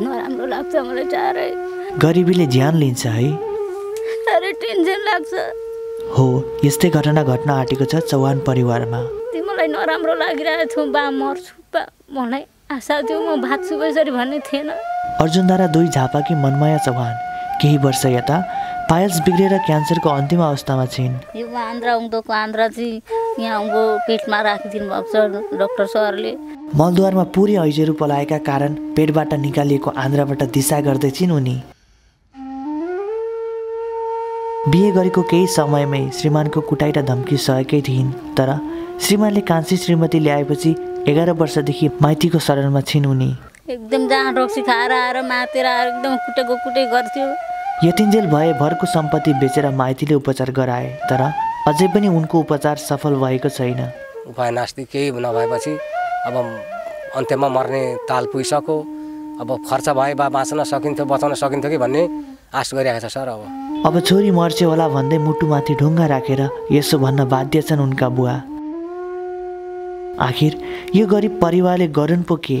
नराम्रो लाग्छ मलाई साह्रै गरिबीले ज्यान लिन्छ है। साह्रै टेन्सन लाग्छ। हो यस्तै घटना घट्न आँटेको छ चौहान परिवारमा। त्यो मलाई नराम्रो लागिरहेको थियो बा मर्छु बा मलाई आशा थियो म भाग्छु यसरी भन्ने थिएन। अर्जुनधारा दुई झापाकी मनमाया चौहान केही वर्ष यता पायल्स बिग्रेर क्यान्सरको अन्तिम अवस्थामा छिन्। यो आन्द्रा उँधोको आन्द्रा चाहिँ यहाँ उँभो पेटमा राखिदिनु भएको छ डक्टर सरले। मलद्वारमा पुरै ऐजेरू पलाएका कारण पेटबाट निकालिएको आन्द्राबाट दिशा गर्दै छिन् उनी। बिहे गरेको केही समयमै श्रीमानको कुटाइ र धम्की सहेकै थिइन् तर श्रीमानले कान्छी श्रीमती ल्याएपछि एघार वर्षदेखि माइतीको शरणमा छिन् उनी। एकदम जहाँ रक्सी खाएर आएर मातेर आएर एकदम कुटेको कुटे गर्थ्यो। यतिन्जेल भए भरको सम्पत्ति बेचेर माइतीले उपचार गराए तर अझै पनि उनको उपचार सफल भएको छैन। उपाय नास्ति केही नभएपछि अब अन्त्यमा मर्ने ताल पुगिसक्यो। अब खर्च भए बा बाँच्न सकिन्थ्यो बचाउन सकिन्थ्यो कि भन्ने आश गरिरहेको छ सर अब। अब छोरी मर्छ होला भन्दै मुटुमाथि ढुङ्गा राखेर यसो भन्न बाध्य छन् उनका बुवा। आखिर यो गरिब परिवारले गरून् पो के?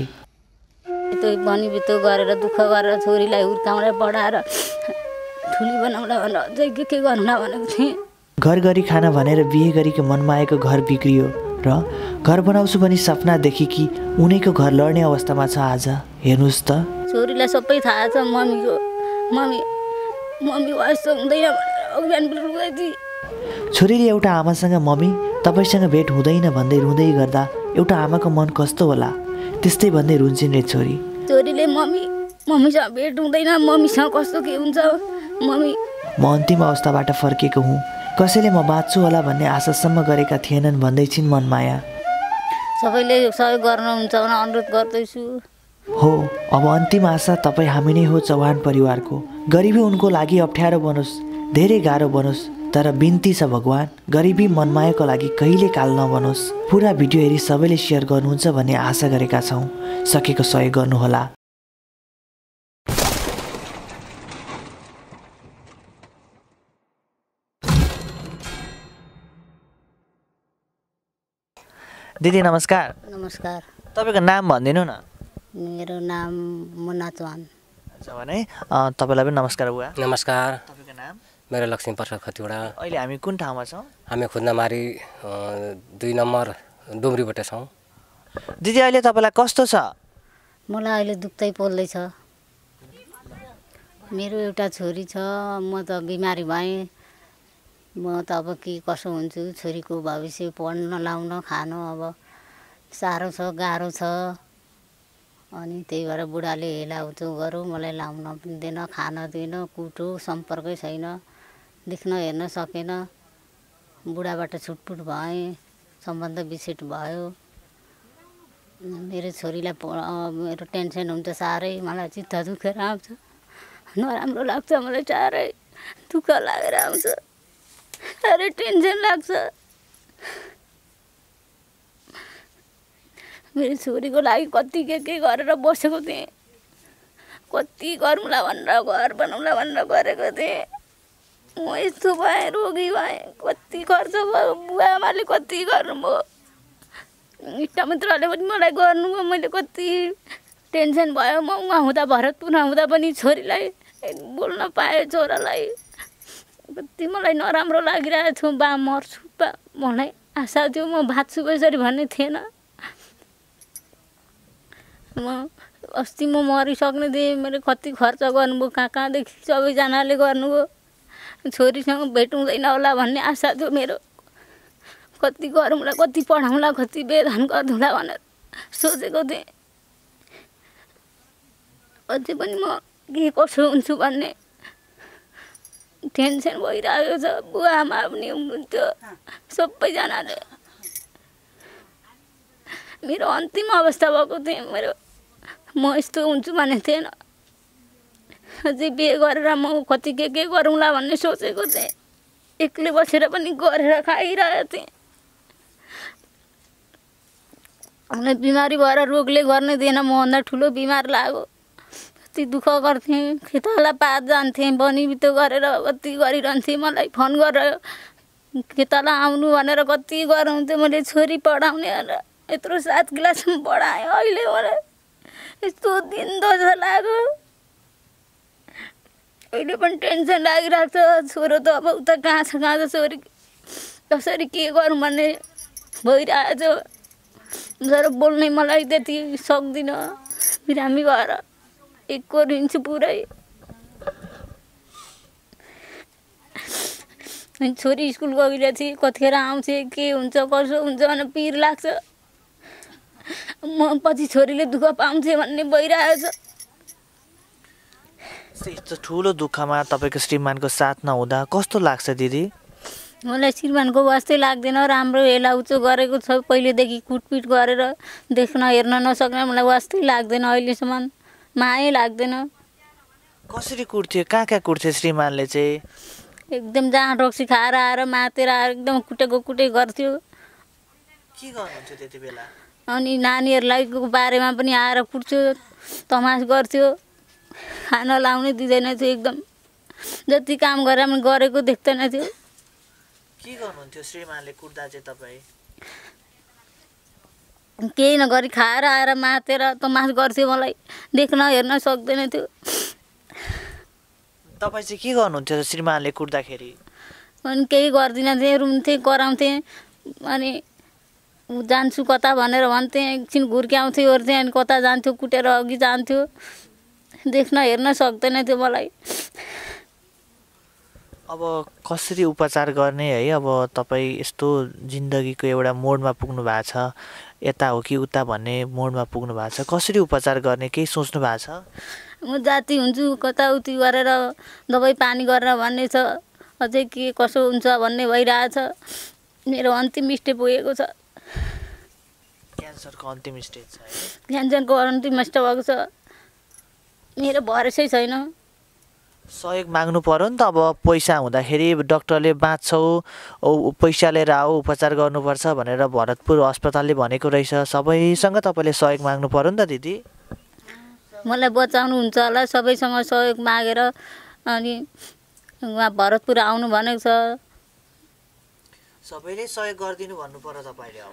त्यो भनी बितो गरेर दुःख गरेर छोरीलाई हुर्काउँदै बढाएर ठुली बनाउँला भनेर अझै के के गर्नुला भनेको थिएँ घर गरी खाना भनेर बिहे गरेको मनमाएको घर बिग्रियो र घर बनाउँछु भनी सपना देखेकी उनैको घर लड्ने अवस्थामा छ आज। हेर्नुहोस् त। छोरीलाई सबै थाहा छ मम्मीको मम्मी मम्मी यस्तो हुँदैन भनेर छोरीले एउटा आमासँग मम्मी तपाईँसँग भेट हुँदैन भन्दै रुँदै गर्दा एउटा आमाको मन कस्तो होला? त्यस्तै भन्दै रुन्छन् रे छोरी। छोरीले मम्मी मम्मीसँग भेट हुँदैन मम्मीसँग कस्तो के हुन्छ? मम्मी। म अन्तिम अवस्थाबाट फर्केको हुँ। कसैले म बाँच्छु होला भन्ने आशासम्म गरेका थिएनन् भन्दै छिन् मनमाया सबैले सहयोग गर्नुहुन्छ अनुरोध गर्दैछु। हो अब अन्तिम आशा तपाईँ हामी नै हो चौहान परिवारको। गरिबी उनको लागि अप्ठ्यारो बनोस् धेरै गाह्रो बनोस् तर बिन्ती छ भगवान्। गरिबी मनमायाको लागि कहिले काल नबनोस्। पुरा भिडियो हेरी सबैले सेयर गर्नुहुन्छ भन्ने आशा गरेका छौँ। सकेको सहयोग गर्नुहोला। दिदी नमस्कार। नमस्कार। तपाईँको नाम भनिदिनु न। मेरो नाम मुन्ना चौहान अच्छा भने अँ, तपाईँलाई पनि नमस्कार बुवा। नमस्कार। तपाईँको नाम? मेरो लक्ष्मी प्रसाद खतिवडा। अहिले हामी कुन ठाउँमा छौँ? हामी खुद्नामारी दुई नम्बर डुम्रीबाट छौँ। दिदी अहिले तपाईँलाई कस्तो छ? मलाई अहिले दुख्दै पोल्दैछ। मेरो एउटा छोरी छ म त बिमारी भएँ। म त अब के कसो हुन्छु छोरीको भविष्य पढ्न लाउन खानु अब साह्रो छ गाह्रो छ। अनि त्यही भएर बुढाले हेलाउचो गरौँ मलाई लाउन पनि दिएन खान दिएन कुटो सम्पर्कै छैन देख्न हेर्न सकेन। बुढाबाट छुटपुट भएँ सम्बन्ध विच्छेद भयो। मेरो छोरीलाई मेरो टेन्सन हुन्छ साह्रै मलाई चित्त दुखेर आउँछ। नराम्रो लाग्छ मलाई साह्रै दुःख लागेर आउँछ। साह्रै टेन्सन लाग्छ। मेरो छोरीको लागि कति के के गरेर बसेको थिएँ। कति गरौँला भनेर घर बनाउँला भनेर गरेको थिएँ। म यस्तो भएँ रोगी भएँ कति खर्च भयो बुवा आमाले कति गर्नुभयो। इष्ट मित्रले पनि मलाई गर्नुभयो मैले कति टेन्सन भयो। म उहाँ हुँदा भरतपुरमा हुँदा पनि छोरीलाई बोल्न पाएँ छोरालाई। कति मलाई नराम्रो लागिरहेको थियो। बा मर्छु। बा मलाई आशा थियो म बाँच्छु यसरी भन्ने थिएन। म अस्ति म मरिसक्ने थिएँ। मैले कति खर्च गर्नुभयो कहाँ कहाँदेखि सबैजनाले गर्नुभयो। छोरीसँग भेट हुँदैन होला भन्ने आशा थियो मेरो। कति गरौँला कति पढाउँला कति वेदन गरिदिउँला भनेर सोचेको थिएँ। अझै पनि म के कसो हुन्छु भन्ने टेन्सन भइरहेको छ बुवा आमा पनि हुनुहुन्थ्यो सबैजनाले। मेरो अन्तिम अवस्था भएको थिएँ मेरो। म यस्तो हुन्छु भनेको थिएन। अझै बिहे गरेर म कति के के गरौँला भन्ने सोचेको थिएँ। एक्लै बसेर पनि गरेर खाइरहेको थिएँ। मलाई बिमारी भएर रोगले गर्ने दिएन। मभन्दा ठुलो बिमार लाग्यो। कति दुःख गर्थेँ खेताला पात जान्थेँ बनी बितो गरेर कति गरिरहन्थेँ मलाई फोन गरेर खेताला आउनु भनेर कति गराउँथेँ मैले छोरी पढाउने यत्रो सात क्लाससम्म पढाएँ अहिले मलाई यस्तो दिन जस्तो लाग्यो। अहिले पनि टेन्सन लागिरहेको छ छोरो त अब उता कहाँ छ कहाँ छ छोरी कसरी के गरौँ भन्ने भइरहेको तर बोल्नै मलाई त्यति सक्दिनँ। बिरामी भएर एक कोरिन्छु पुरै अनि छोरी स्कुल गइरहेको थिएँ कतिखेर आउँछ के हुन्छ कसो हुन्छ भनेर पिर लाग्छ म पछि छोरीले दुःख पाउँछ भन्ने भइरहेको छ यस्तो ठुलो दुःखमा तपाईँको श्रीमानको साथ नहुँदा कस्तो लाग्छ दिदी मलाई श्रीमानको वास्तै लाग्दैन राम्रो हेलाउचो गरेको छ पहिलेदेखि कुटपिट गरेर देख्न हेर्न नसक्ने मलाई वास्तै लाग्दैन अहिलेसम्म मायै लाग्दैन। कसरी कुट्थ्यो? कहाँ कहाँ कुट्थ्यो श्रीमानले चाहिँ? एकदम जहाँ रक्सी खाएर आएर मातेर आएर एकदम कुटेको कुटे गर्थ्यो। के गर्नुहुन्थ्यो त्यति बेला? अनि नानीहरूलाई बारेमा पनि आएर कुट्थ्यो तमास गर्थ्यो। खाना लाउनै दिँदैन थियो एकदम। जति काम गरेर पनि गरेको देख्दैन थियो। के गर्नुहुन्थ्यो श्रीमानले कुट्दा चाहिँ तपाईँ? केही नगरी खाएर आएर मातेर तमास गर्थ्यो मलाई। देख्न हेर्न सक्दैन थियो तपाईँ चाहिँ के गर्नुहुन्थ्यो त श्रीमानले कुट्दाखेरि अनि केही गर्दिनँ थिएँ रुन्थेँ कराउँथेँ। अनि जान्छु कता भनेर भन्थेँ एकछिन घुर्क्याउँथेँ ओर्थेँ। अनि कता जान्थ्यो कुटेर अघि जान्थ्यो। देख्न हेर्न सक्दैन थियो मलाई। अब कसरी उपचार गर्ने है? अब तपाईँ यस्तो जिन्दगीको एउटा मोडमा पुग्नु भएको छ। यता हो कि उता भन्ने मोडमा पुग्नु भएको छ। कसरी उपचार गर्ने? केही सोच्नु भएको छ? म जाति हुन्छु कता उति गरेर दबाई पानी गरेर भन्ने छ। अझै के कसो हुन्छ भन्ने भइरहेछ। मेरो अन्तिम स्टेप पुगेको छ। क्यान्सरको अन्तिम स्टेज छ क्यान्सरको अन्तिम स्टेप भएको छ। मेरो भरोसै छैन। सहयोग माग्नु पर्यो नि त अब पैसा हुँदाखेरि डक्टरले बाँच्छौ औ पैसा लिएर आऊ उपचार गर्नुपर्छ भनेर भरतपुर अस्पतालले भनेको रहेछ। सबैसँग तपाईँले सहयोग माग्नु पर्यो नि त दिदी। मलाई बचाउनुहुन्छ होला सबैसँग सहयोग मागेर अनि उहाँ भरतपुर आउनु भनेको छ। सबैले सहयोग गरिदिनु भन्नु पर्यो तपाईँले अब।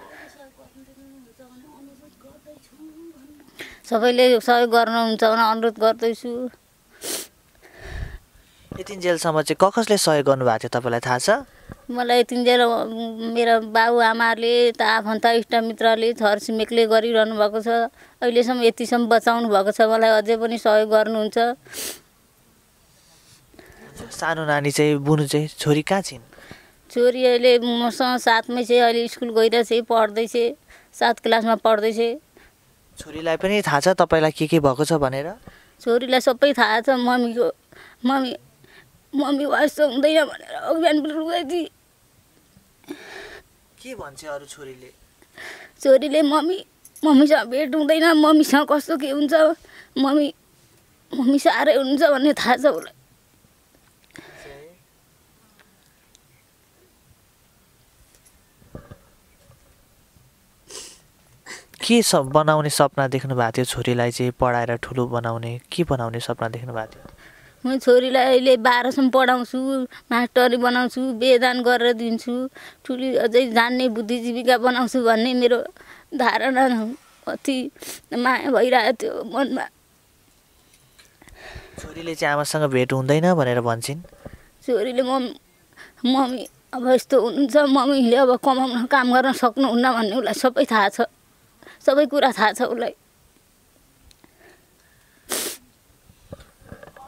सबैले सहयोग गर्नुहुन्छ भने अनुरोध गर्दैछु। यतिन्जेलसम्म चाहिँ क कसले सहयोग गर्नुभएको थियो तपाईँलाई थाहा छ? मलाई यतिन्जेल मेरो बाउ आमाले त आफन्त इष्टमित्रले छर छिमेकले गरिरहनु भएको छ। अहिलेसम्म यतिसम्म बचाउनु भएको छ। मलाई अझै पनि सहयोग गर्नुहुन्छ। सानो नानी चाहिँ बुनु चाहिँ छोरी कहाँ छिन्? छोरी अहिले मसँग साथमै चाहिँ अहिले स्कुल गइरहेछ पढ्दैछ। सात क्लासमा पढ्दैछ। छोरीलाई पनि थाहा छ तपाईँलाई के के भएको छ भनेर? छोरीलाई सबै थाहा छ। मम्मीको मम्मी मम्मी वास्तो हुँदैन भनेर अभियान पनि थिएँ। के भन्छ अरू छोरीले? छोरीले मम्मी मम्मीसँग भेट हुँदैन मम्मीसँग कस्तो के हुन्छ? मम्मी मम्मी साह्रै हुन्छ भन्ने थाहा छ उसलाई के सब बनाउने सपना देख्नु भएको थियो? छोरीलाई चाहिँ पढाएर ठुलो बनाउने के बनाउने सपना देख्नु भएको थियो? म छोरीलाई अहिले बाह्रसम्म पढाउँछु मास्टरी बनाउँछु वेदान गरेर दिन्छु। ठुली अझै जान्ने बुद्धिजीविका बनाउँछु भन्ने मेरो धारणा अति माया भइरहेको थियो मनमा। छोरीले चाहिँ आमासँग भेट हुँदैन भनेर भन्छन्? छोरीले मम्मी मम्मी अब यस्तो हुनुहुन्छ मम्मीले अब कमाउन काम गर्न सक्नुहुन्न भन्ने उसलाई सबै थाहा छ। सबै कुरा थाहा छ उसलाई।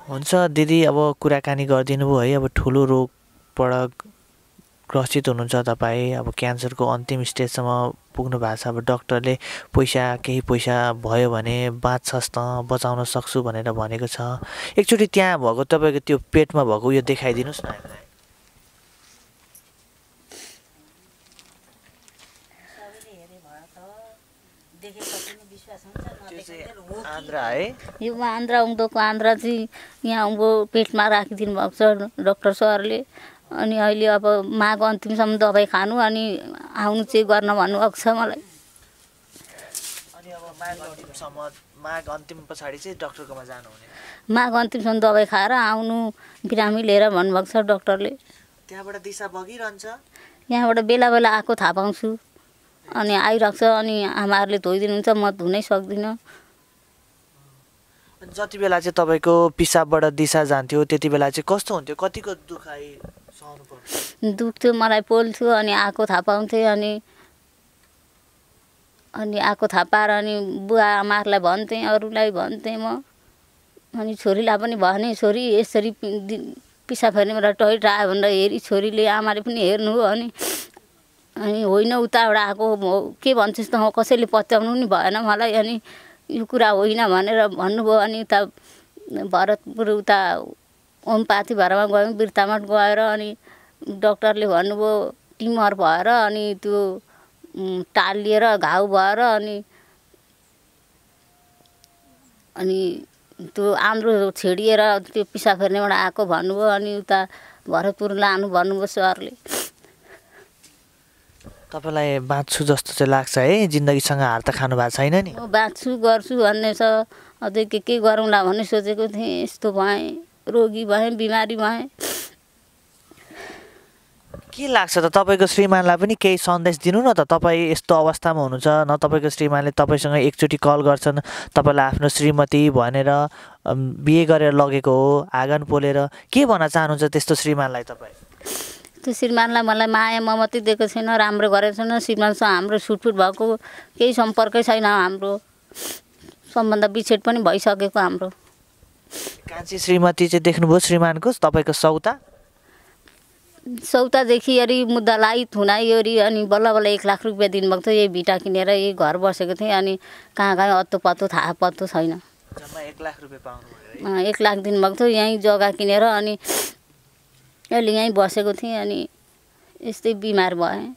हुन्छ दिदी अब कुराकानी गरिदिनु भयो है। अब ठुलो रोगबाट ग्रसित हुनुहुन्छ तपाईँ। अब क्यान्सरको अन्तिम स्टेजसम्म पुग्नु भएको छ। अब डक्टरले पैसा केही पैसा भयो भने बाँच्छस् त बचाउन सक्छु भनेर भनेको छ। एकचोटि त्यहाँ भएको तपाईँको त्यो पेटमा भएको उयो देखाइदिनुहोस् न। हामीलाई आन्द्रा है। यो आन्द्रा उँधोको आन्द्रा चाहिँ यहाँ उँभो पेटमा राखिदिनु भएको छ डक्टर सरले। अनि अहिले अब माघ अन्तिमसम्म दबाई खानु अनि आउनु चाहिँ गर्न भन्नुभएको छ मलाई। माघ अन्तिम पछाडि चाहिँ डक्टरकोमा जानुहुने। माघ अन्तिमसम्म दबाई खाएर आउनु बिरामी लिएर भन्नुभएको छ डक्टरले। त्यहाँबाट दिशा बगिरहन्छ। यहाँबाट बेला बेला आएको थाहा पाउँछु। अनि आइरहेको छ अनि आमाहरूले धोइदिनुहुन्छ म धुनै सक्दिनँ। जति बेला चाहिँ तपाईँको पिसाबबाट दिशा जान्थ्यो त्यति बेला चाहिँ कस्तो हुन्थ्यो? कतिको दुखाइ दुख्थ्यो मलाई पोल्थ्यो अनि आएको थाहा पाउँथेँ अनि अनि आएको थाहा पाएर अनि बुवा आमाहरूलाई भन्थेँ अरूलाई भन्थेँ म। अनि छोरीलाई पनि भने छोरी यसरी पि- दि- पिसाब फेर्नेबाट टोइलेट आयो भनेर हेरी छोरीले आमाले पनि हेर्नु हो अनि अनि होइन उताबाट आएको के भन्छस् त कसैले पत्याउनु नि भएन मलाई अनि यो कुरा होइन भनेर भन्नुभयो अनि उता भरतपुर उता ओमपाथी भरमा गयौँ बिर्तामठ गएर अनि डक्टरले भन्नुभयो टिमर भएर अनि त्यो टालिएर घाउ भएर अनि अनि त्यो आन्द्रो छेडिएर त्यो पिसा फेर्नेबाट आएको भन्नुभयो अनि उता भरतपुर लानु भन्नुभयो सरले। तपाईँलाई बाँच्छु जस्तो चाहिँ लाग्छ है? जिन्दगीसँग हार त खानु भएको छैन नि। बाँच्छु गर्छु भन्ने छ। अझै के के गरौँला भन्ने सोचेको थिएँ। यस्तो भएँ रोगी भएँ बिमारी भएँ। के लाग्छ त? तपाईँको श्रीमानलाई पनि केही सन्देश दिनु न त। तपाईँ यस्तो अवस्थामा हुनुहुन्छ न तपाईँको श्रीमानले तपाईँसँग एकचोटि कल गर्छन्। तपाईँलाई आफ्नो श्रीमती भनेर बिहे गरेर लगेको हो आँगन पोलेर। के भन्न चाहनुहुन्छ त्यस्तो श्रीमानलाई तपाईँ? त्यो श्रीमानलाई मलाई माया ममती दिएको छैन राम्रो गरेको छैन। श्रीमानसँग हाम्रो छुटफुट भएको केही सम्पर्कै छैन हाम्रो। सम्बन्ध विच्छेद पनि भइसकेको हाम्रो। कान्छी श्रीमती चाहिँ देख्नुभयो श्रीमानको तपाईँको सौता? सौतादेखि अरी मुद्दा लाई थुनाइओरी अनि बल्ल बल्ल एक लाख रुपियाँ दिनुभएको थियो यही भिटा किनेर यही घर बसेको थिएँ अनि कहाँ कहाँ अत्तो पत्तो थाहा पत्तो छैन एक लाख दिनुभएको थियो यहीँ जग्गा किनेर अनि यहीँ बसेको थिएँ अनि यस्तै बिमार भएँ।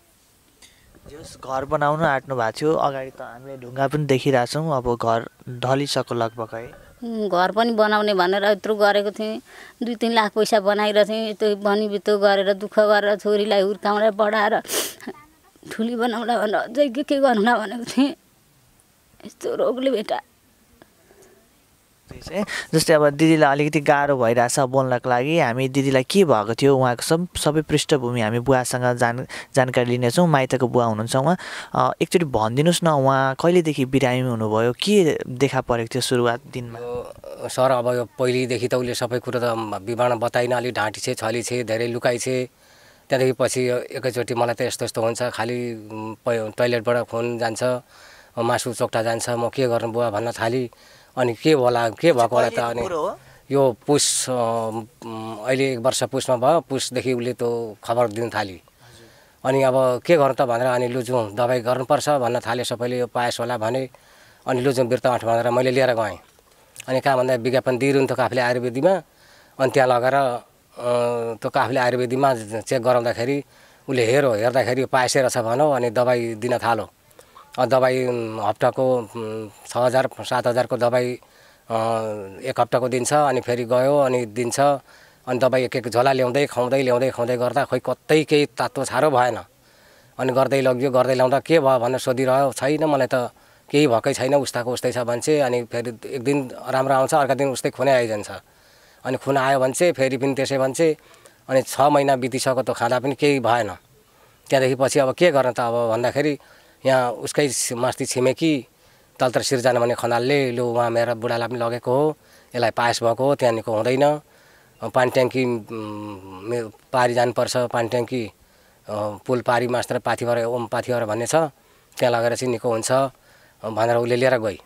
जस घर बनाउनु आँट्नु भएको थियो अगाडि त हामीले ढुङ्गा पनि देखिरहेछौँ अब घर ढलिसक्यो लगभग है। घर पनि बनाउने भनेर यत्रो गरेको थिएँ दुई तिन लाख पैसा बनाइरहेको थिएँ यस्तो बनिबित्तो गरेर दुःख गरेर छोरीलाई हुर्काउँदा बढाएर ठुली बनाउँला भनेर अझै के के गर्नुला भनेको थिएँ। यस्तो रोगले भेटा चाहिँ जस्तै अब दिदीलाई अलिकति गाह्रो भइरहेछ बोल्नको लागि। हामी दिदीलाई के भएको थियो? उहाँको सब सबै पृष्ठभूमि हामी बुवासँग जान जानकारी लिनेछौँ माइतको बुवा हुनुहुन्छ उहाँ। एकचोटि भनिदिनुहोस् न उहाँ कहिलेदेखि बिरामी हुनुभयो? के देखा परेको थियो सुरुवात दिनमा? सर अब यो पहिलेदेखि त उसले सबै कुरो त विवरण बताइन अलिक ढाँटी छे छली छे धेरै लुकाइ छे। त्यहाँदेखि पछि एकैचोटि मलाई त यस्तो यस्तो हुन्छ खालि टोइलेटबाट खुन जान्छ मासु चोक्टा जान्छ म के गर्नु बुवा भन्न थाली? अनि के होला के भएको होला त अनि यो पुस अहिले एक वर्ष पुसमा भयो पुसदेखि उसले त्यो खबर दिन थाली। अनि अब के गर्नु त भनेर अनि लु जाउँ दबाई गर्नुपर्छ भन्न थाल्यो सबैले यो पाएस होला भने। अनि लु जाउँ बिर्तामठ भनेर मैले लिएर गएँ। अनि कहाँ भन्दा विज्ञापन दिइरहन्थ्यो काफले आयुर्वेदीमा। अनि त्यहाँ लगेर त्यो काफले आयुर्वेदीमा चेक गराउँदाखेरि उसले हेऱ्यो हेर्दाखेरि यो पाएसै रहेछ भनौँ अनि दबाई दिन थालो। दबाई हप्ताको छ हजार सात हजारको दबाई एक हप्ताको दिन्छ अनि फेरि गयो अनि दिन्छ अनि दबाई एक एक झोला ल्याउँदै खुवाउँदै ल्याउँदै खुवाउँदै गर्दा खोइ कतै केही तातो छारो भएन। अनि गर्दै लग्यो गर्दै ल्याउँदा के भयो भनेर सोधिरह्यो छैन मलाई त केही भएकै छैन उस्ताको उस्तै छ भन्छे अनि फेरि एक दिन राम्रो आउँछ अर्को दिन उस्तै खुनै आइजान्छ। अनि खुन आयो भने चाहिँ फेरि पनि त्यसै भन्छे अनि छ महिना बितिसक्यो त खाँदा पनि केही भएन। त्यहाँदेखि पछि अब के गर्न त अब भन्दाखेरि यहाँ उसकै मास्ती छिमेकी तलतर सिर्जना भन्ने खनालले लु उहाँ मेरो बुढालाई पनि लगेको हो। यसलाई पास भएको हो त्यहाँदेखिको हुँदैन। पानी ट्याङ्की पारी जानुपर्छ। पानी ट्याङ्की पुल पारी मास्टर पाथिभर ओम पाथिभर भन्ने छ। त्यहाँ लगेर चाहिँ निको हुन्छ। भनेर उसले लिएर गई।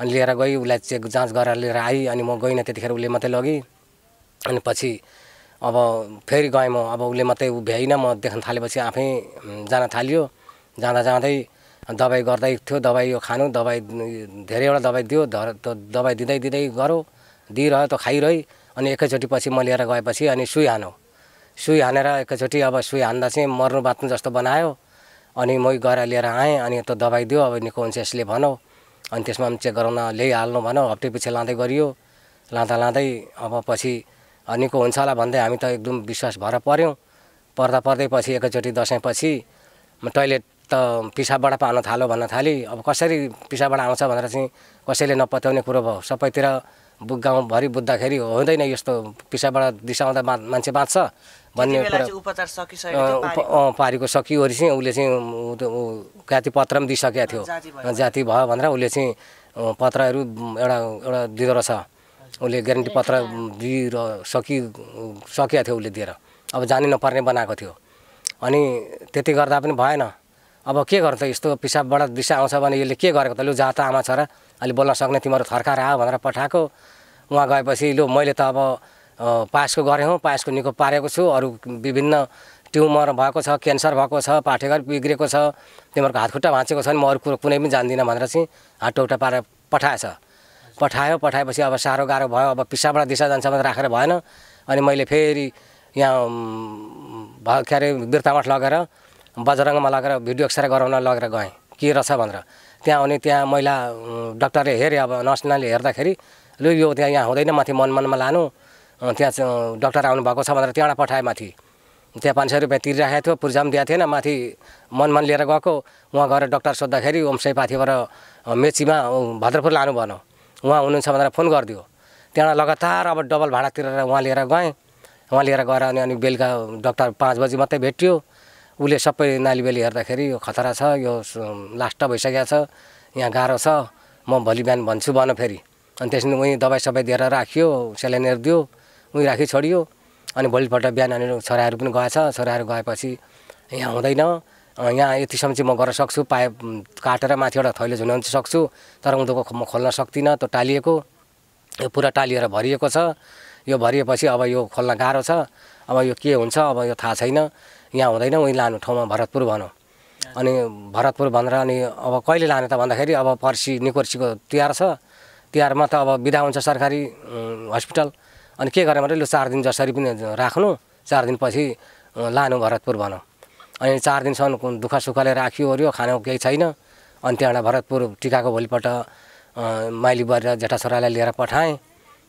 अनि लिएर गई उसलाई चेक जाँच गरेर लिएर आई। अनि म गइनँ त्यतिखेर उसले मात्रै लगी। अनि पछि अब फेरि गएँ म। अब उसले मात्रै भ्याइनँ। म देख्न थालेपछि आफै जान थाल्यो। जाँदा जाँदै दबाई गर्दै थियो दबाई यो खानु दबाई धेरैवटा दबाई दियो धर दबाई दिँदै दिँदै गऱ्यो दिइरह्यो त खाइरह्यो। अनि एकैचोटि पछि म लिएर गएपछि अनि सुई हानो। सुई हानेर एकैचोटि अब सुई हान्दा चाहिँ मर्नु बाँच्नु जस्तो बनायो। अनि मै गएर लिएर आएँ अनि त्यो दबाई दियो अब निको हुन्छ यसले भनौ। अनि त्यसमा पनि चेक गराउन ल्याइहाल्नु भनौँ हप्ते पछि लाँदै गरियो। लाँदा लाँदै अब पछि निको हुन्छ होला भन्दै हामी त एकदम विश्वास भएर पऱ्यौँ पर्दा पर्दै पछि एकैचोटि दसैँपछि टोइलेट त पिसाबबाट पाउन थाल्यो भन्न थालेँ। अब कसरी पिसाबबाट आउँछ भनेर चाहिँ कसैले नपत्याउने कुरो भयो। सबैतिर बु गाउँभरि बुझ्दाखेरि हुँदैन यस्तो पिसाबबाट दिशा आउँदा मा- मान्छे बाँच्छ भन्ने उपचार पारीको। सकिवरी चाहिँ उसले चाहिँ उ- त्यो- उ जाति पत्र पनि दिइसकेको थियो। जाति भयो। भनेर उसले चाहिँ पत्रहरू एउटा एउटा दिँदो रहेछ। उसले ग्यारेन्टी पत्र दिएर सकि सकिएको थियो उसले दिएर। अब जानै नपर्ने बनाएको थियो। अनि त्यति गर्दा पनि भएन। अब के गर्नु त यस्तो पिसाबबाट दिशा आउँछ भने यसले के गरेको त? लु जा त आमा छोरा। अहिले बोल्न सक्ने तिमीहरू थर्काएर आ भनेर पठाएको। उहाँ गएपछि लु मैले त अब पासको गरेँ हौ। पासको निको पारेको छु। अरू विभिन्न ट्युमर भएको छ क्यान्सर भएको छ पाठेघर बिग्रेको छ तिमीहरूको हातखुट्टा भाँचेको छ भने म अरू कुरो कुनै पनि जान्दिनँ भनेर चाहिँ हातटौटा पारेर पठाएछ। पठायो पठाएपछि अब साह्रो गाह्रो भयो। अब पिसाबाट दिशा जान्छ भने राखेर भएन। अनि मैले फेरि यहाँ भ के अरे लगेर बजरङ्गमा लगेर भिडियो एक्सरे गराउन लगेर गएँ। के रहेछ भनेर। त्यहाँ अनि त्यहाँ महिला डक्टरले हेऱ्यो अब नर्सनाले हेर्दाखेरि लु यो त्यहाँ यहाँ हुँदैन माथि मन मनमा लानु। त्यहाँ डक्टर आउनुभएको छ भनेर त्यहाँबाट पठाएँ माथि। त्यहाँ पाँच सय रुपियाँ तिरिराखेको थियो पुर्जाम दिएको थिएन माथि मन मन लिएर गएको। उहाँ गएर डक्टर सोद्धाखेरि ओम सयपाथीबाट अँ, मेचीमा भद्रपुर लानु भनौँ उहाँ हुनुहुन्छ भनेर फोन गरिदियो। त्यहाँबाट लगातार अब डबल भाडा तिरेर उहाँ लिएर गएँ। उहाँ लिएर गएर अनि अनि बेलुका डक्टर पाँच बजी मात्रै भेटियो। उसले सबै नालीबेली हेर्दाखेरि यो खतरा छ यो लास्ट भइसकेको छ यहाँ गाह्रो छ म भोलि बिहान भन्छु भन फेरि। अनि त्यसमा उहीँ दबाई सबाई दिएर राखियो सेलेनियर दियो उहीँ राखी छोडियो। अनि भोलिपल्ट बिहान अनि छोराहरू पनि गएछ छोराहरू गएपछि यहाँ हुँदैन। यहाँ यतिसम्म चाहिँ म गर्न सक्छु पाइप काटेर माथिबाट थैलो झुन्याउनु चाहिँ सक्छु तर उँधोको म खोल्न सक्दिनँ त्यो टालिएको। यो पुरा टालिएर भरिएको छ। यो भरिएपछि अब यो खोल्न गाह्रो छ। अब यो के हुन्छ अब यो थाहा छैन। यहाँ हुँदैन उहीँ लानु ठाउँमा भरतपुर भनौँ। अनि भरतपुर भनेर अनि अब कहिले लाने त भन्दाखेरि अब पर्सि निकोर्सीको तिहार छ। तिहारमा त अब बिदा हुन्छ सरकारी हस्पिटल। अनि के गरेँ भने लु चार दिन जसरी पनि राख्नु चार दिनपछि लानु भरतपुर भनौँ। अनि चार दिनसम्म दुःख सुखले राखियो ओऱ्यो खानु केही छैन। अनि त्यहाँबाट भरतपुर टिकाको भोलिपल्ट माइली बुहारी र जेठा छोरालाई लिएर पठाएँ।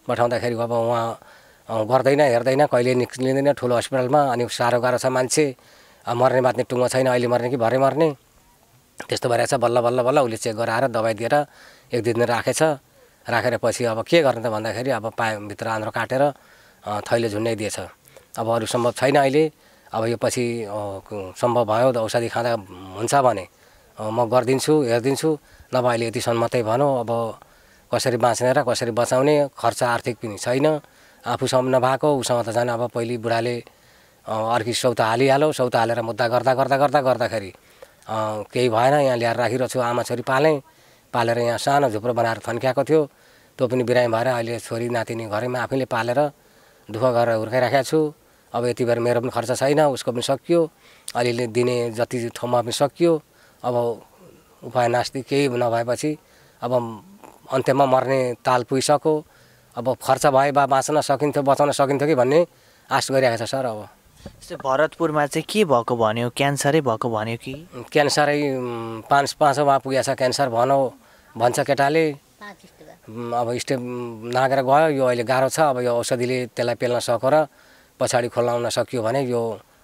पठाउँदाखेरि अब उहाँ गर्दैन हेर्दैन कहिले निक्लिँदैन ठुलो हस्पिटलमा अनि साह्रो गाह्रो छ मान्छे। मर्ने बाँच्ने टुङ्गो छैन अहिले मर्ने कि भरे मर्ने। त्यस्तो भइरहेछ बल्ल बल्ल बल्ल उसले चेक गराएर दबाई दिएर एक दुई दिन राखेछ। राखेर पछि अब के गर्ने त भन्दाखेरि अब पाइपभित्र आन्द्रो काटेर थैले झुन्ड्याइदिएछ अब अरू सम्भव छैन अहिले। अब यो पछि सम्भव भयो औषधि खाँदा हुन्छ भने म गरिदिन्छु हेरिदिन्छु। नभए अहिले यतिसम्म मात्रै भनौँ अब कसरी बाँच्ने र कसरी बचाउने खर्च आर्थिक पनि छैन। आफूसँग नभएको उसँग त झन् अब पहिले बुढाले अर्की सौता हालिहाल्यो सौता हालेर मुद्दा गर्दा गर्दा गर्दा गर्दाखेरि केही भएन यहाँ ल्याएर राखिरहेको छु आमा छोरी पालेँ पालेर यहाँ सानो झुप्रो बनाएर थन्क्याएको थियो त्यो पनि बिरामी भएर अहिले छोरी नातिनी घरैमा आफैले पालेर दुःख गरेर हुर्काइराखेको छु। अब यति बेर मेरो पनि खर्च छैन उसको पनि सकियो अलिअलि दिने जति ठाउँमा पनि सकियो। अब उपाय नास्ति केही नभएपछि अब अन्त्यमा मर्ने ताल पुगिसक्यो। अब खर्च भए बा बाँच्न सकिन्थ्यो बचाउन सकिन्थ्यो कि भन्ने आश गरिरहेको छ सर अब। जस्तै भरतपुरमा चाहिँ के भएको भन्यो? क्यान्सरै भएको भन्यो कि? क्यान्सरै पाँच पाँचौँमा पुगेछ क्यान्सर भनौँ भन्छ केटाले। अब स्टेप नागेर गयो यो अहिले गाह्रो छ अब यो औषधिले त्यसलाई पेल्न सक्यो र पछाडि खोलाउन सकियो भने यो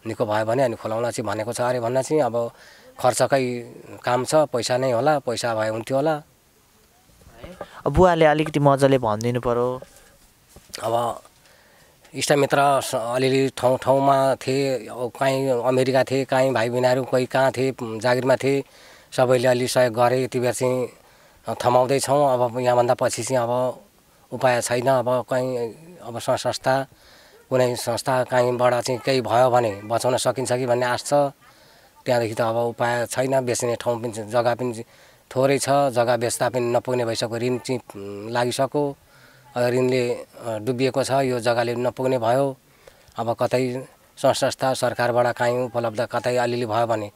निको भयो भने अनि खोलाउन चाहिँ भनेको छ। अरे भन्न चाहिँ अब खर्चकै काम छ पैसा नै होला पैसा भए हुन्थ्यो होला। अब बुवाले अलिकति मजाले भनिदिनु पऱ्यो अब इष्टमित्र अलिअलि ठाउँ ठाउँमा थिए कहीँ अमेरिका थिए कहीँ भाइ बहिनीहरू कोही कहाँ थिए जागिरमा थिए सबैले अलि सहयोग गरे यति बेर चाहिँ थमाउँदैछौँ। अब यहाँभन्दा पछि चाहिँ अब उपाय छैन। अब कहीँ अब संस्था कुनै संस्था कहीँबाट चाहिँ केही भयो भने बचाउन सकिन्छ कि भन्ने आश छ। त्यहाँदेखि त अब उपाय छैन। बेच्ने ठाउँ पनि जग्गा पनि थोरै छ जग्गा बेच्दा पनि नपुग्ने भइसक्यो ऋण चाहिँ लागिसक्यो। ऋणले डुबिएको छ यो जग्गाले नपुग्ने भयो। अब कतै सङ्घ संस्था सरकारबाट काहीँ उपलब्ध कतै अलिअलि भयो भने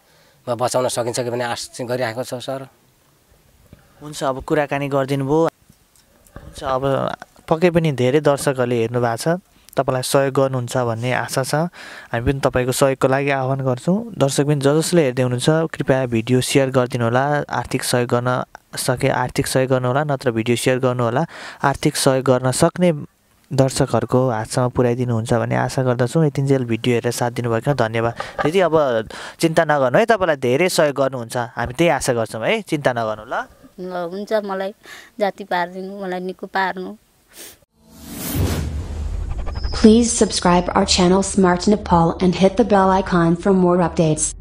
बचाउन सकिन्छ कि भन्ने आश चाहिँ गरिरहेको छ सर। हुन्छ अब कुराकानी गरिदिनु भयो। हुन्छ अब पक्कै पनि धेरै दर्शकहरूले हेर्नु भएको छ। तपाईँलाई सहयोग गर्नुहुन्छ भन्ने आशा छ। हामी पनि तपाईँको सहयोगको लागि आह्वान गर्छौँ। दर्शक पनि ज जसले हेर्दै हुनुहुन्छ कृपया भिडियो सेयर गरिदिनु होला। आर्थिक सहयोग गर्न सके आर्थिक सहयोग गर्नुहोला नत्र भिडियो सेयर गर्नुहोला आर्थिक सहयोग गर्न सक्ने दर्शकहरूको हातसम्म पुर्याइदिनुहुन्छ भन्ने आशा गर्दछौँ। यतिन्जेल भिडियो हेरेर साथ दिनुभएको धन्यवाद। दिदी अब चिन्ता नगर्नु है तपाईँलाई धेरै सहयोग गर्नुहुन्छ। हामी त्यही आशा गर्छौँ है। चिन्ता नगर्नु ल। ल हुन्छ मलाई जाति पारिदिनु मलाई निको पार्नु। Please subscribe our channel Smart Nepal and hit the bell icon for more updates.